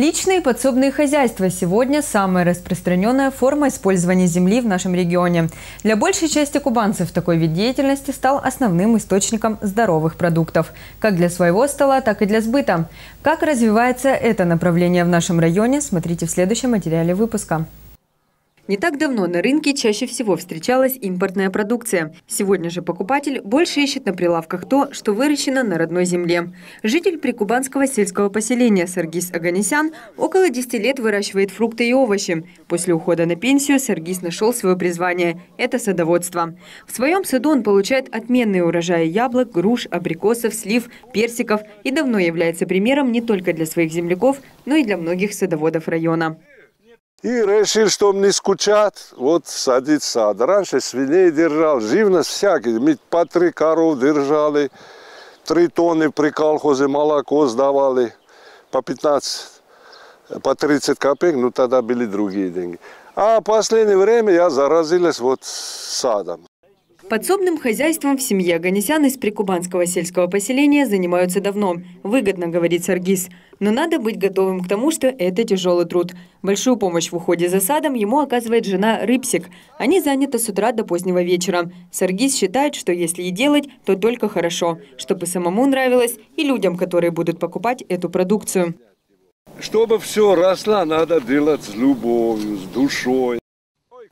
Личные подсобные хозяйства сегодня самая распространенная форма использования земли в нашем регионе. Для большей части кубанцев такой вид деятельности стал основным источником здоровых продуктов, как для своего стола, так и для сбыта. Как развивается это направление в нашем районе, смотрите в следующем материале выпуска. Не так давно на рынке чаще всего встречалась импортная продукция. Сегодня же покупатель больше ищет на прилавках то, что выращено на родной земле. Житель прикубанского сельского поселения Саргис Аганесян около 10 лет выращивает фрукты и овощи. После ухода на пенсию Саргис нашел свое призвание – это садоводство. В своем саду он получает отменные урожаи яблок, груш, абрикосов, слив, персиков и давно является примером не только для своих земляков, но и для многих садоводов района. И решил, что не скучат, вот садить сад. Раньше свиней держал, живность всякие. Мы по три коров держали, три тонны при колхозе молоко сдавали, по 15, по 30 копеек, ну тогда были другие деньги. А в последнее время я заразилась вот садом. Подсобным хозяйством в семье Аганесян из прикубанского сельского поселения занимаются давно. Выгодно, говорит Саргис. Но надо быть готовым к тому, что это тяжелый труд. Большую помощь в уходе за садом ему оказывает жена Рыбсик. Они заняты с утра до позднего вечера. Саргис считает, что если и делать, то только хорошо, чтобы самому нравилось и людям, которые будут покупать эту продукцию. Чтобы все росло, надо делать с любовью, с душой.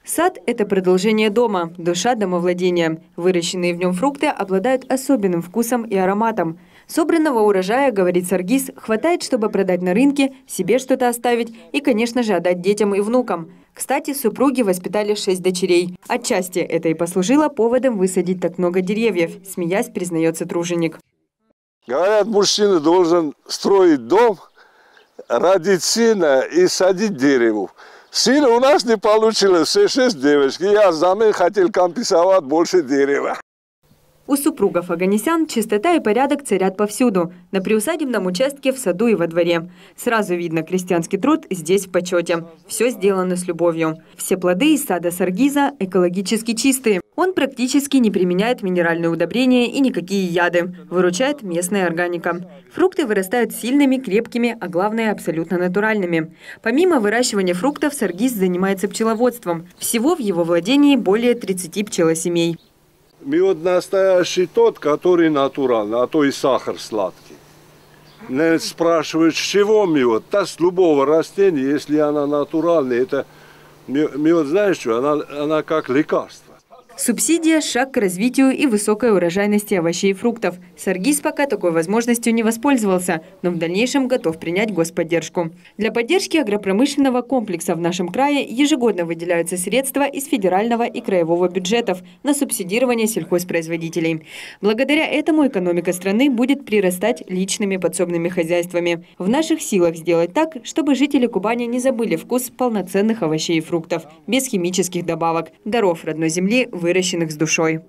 Сад – это продолжение дома, душа домовладения. Выращенные в нем фрукты обладают особенным вкусом и ароматом. Собранного урожая, говорит Саргис, хватает, чтобы продать на рынке, себе что-то оставить и, конечно же, отдать детям и внукам. Кстати, супруги воспитали шесть дочерей. Отчасти это и послужило поводом высадить так много деревьев, смеясь, признается труженик. Говорят, мужчина должен строить дом, родить сына и садить дерево. Сильно у нас не получилось, все шесть девочки. Я взамен хотел компенсовать больше дерева. У супругов Аганесян чистота и порядок царят повсюду. На приусадебном участке, в саду и во дворе. Сразу видно, крестьянский труд здесь в почете. Все сделано с любовью. Все плоды из сада Саргиза экологически чистые. Он практически не применяет минеральные удобрения и никакие яды. Выручает местная органика. Фрукты вырастают сильными, крепкими, а главное – абсолютно натуральными. Помимо выращивания фруктов, Саргиз занимается пчеловодством. Всего в его владении более 30 пчелосемей. Мед настоящий тот, который натуральный, а то и сахар сладкий. Спрашивают, с чего мед? Да с любого растения, если она натуральная, это мед, знаешь что, она, она как лекарство. Субсидия – шаг к развитию и высокой урожайности овощей и фруктов. Саргис пока такой возможностью не воспользовался, но в дальнейшем готов принять господдержку. Для поддержки агропромышленного комплекса в нашем крае ежегодно выделяются средства из федерального и краевого бюджетов на субсидирование сельхозпроизводителей. Благодаря этому экономика страны будет прирастать личными подсобными хозяйствами. В наших силах сделать так, чтобы жители Кубани не забыли вкус полноценных овощей и фруктов, без химических добавок, даров родной земли – выращенных с душой.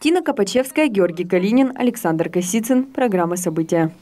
Тина Копачевская, Георгий Калинин, Александр Косицын. Программа «События».